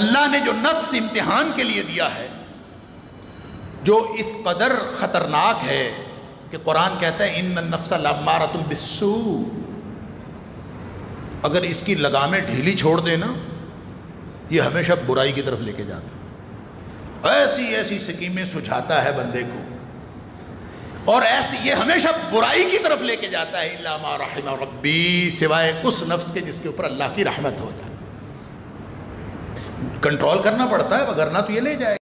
अल्लाह ने जो नफ्स इम्तिहान के लिए दिया है, जो इस कदर ख़तरनाक है कि कुरान कहता है इन नफ्सा तुम बिस्सू। अगर इसकी लगामें ढीली छोड़ देना, ये हमेशा बुराई की तरफ़ लेके जाता ऐसी ऐसी स्कीमें सुझाता है बंदे को। और ऐसी, ये हमेशा बुराई की तरफ़ लेके जाता है, इल्ला रब्बी, सिवाय उस नफ्स के जिसके ऊपर अल्लाह की रहमत हो जाए। कंट्रोल करना पड़ता है वगरना तो ये ले जाए